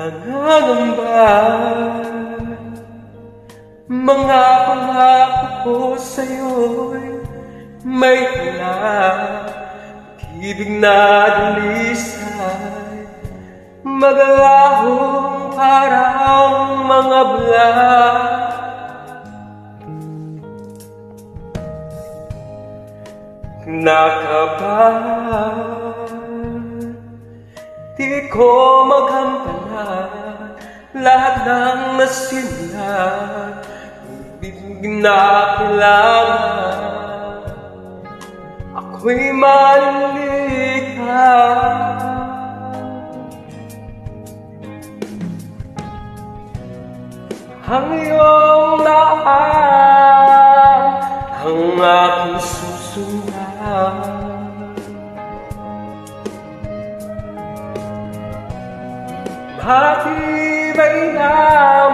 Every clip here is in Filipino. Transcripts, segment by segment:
Nangangamba. Mga pangako ko sa'yo'y may hula Ibig na dulisay Magalahong parang mga bulan Nakaban Di ko magampanan Lahat ng nasimulan Ibig na kailangan Ako'y malilika Ang iyong daan Matibay na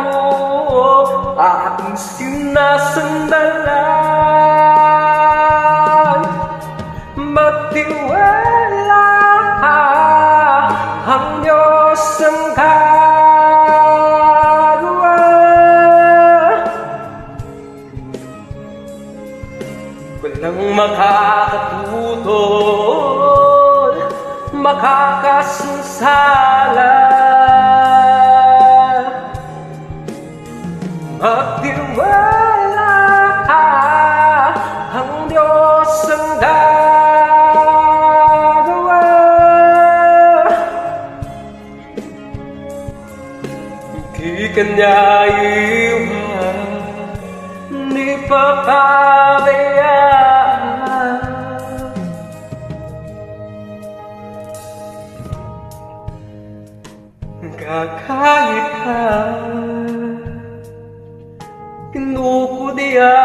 mo Aking sinasandalan Magtiwala Ang Diyos ang gagawa Walang makakatutol Makakasasala Magtiwala ka Ang Diyos ang gagawa Di kanya iwan Di papabayaan Kinukudya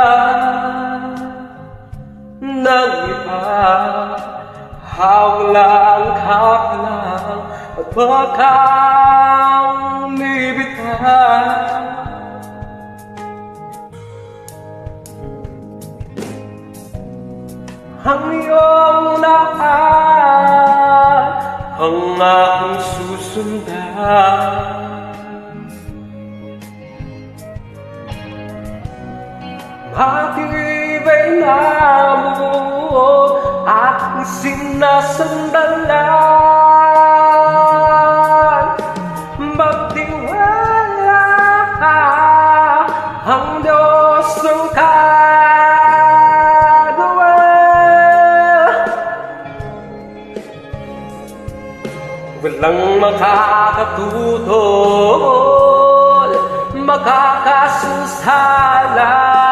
ng iba Hawlang kakalang at bakang bibitaw Ang iyong lahat ang aking susundan aking sinasandalan Magtiwala ang Diyos ang kagawa. Walang makakatutol Makakasusala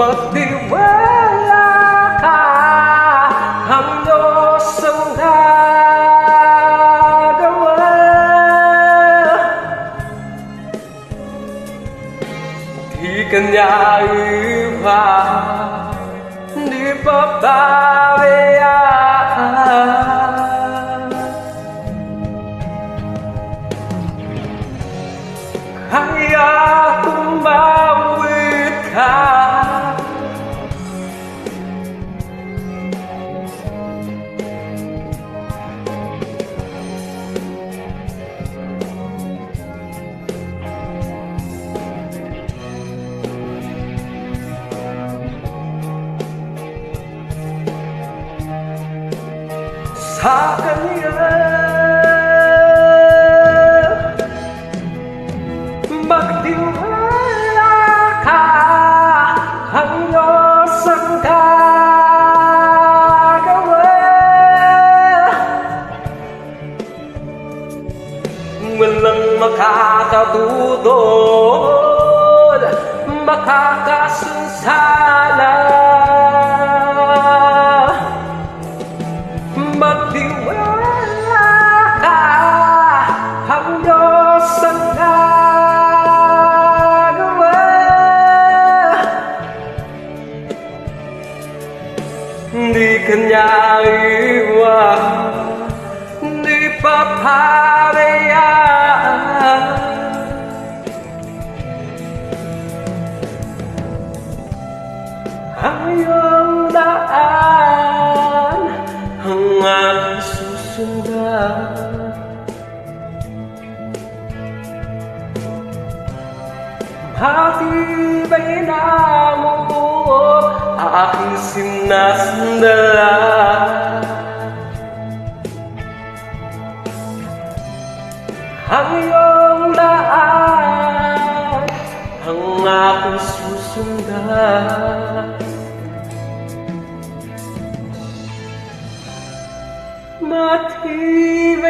Magtiwala ka Ang Diyos ang gagawa Di kanya iwan Di pababayaan sa kanya Magtiwala ka ang Diyos ang gagawa Walang makakadudod Makakasunsala Magtiwala iyong daan Ang susundan Matibay na mundo aking sinasandala ang iyong daan ang aking susundan. Matibay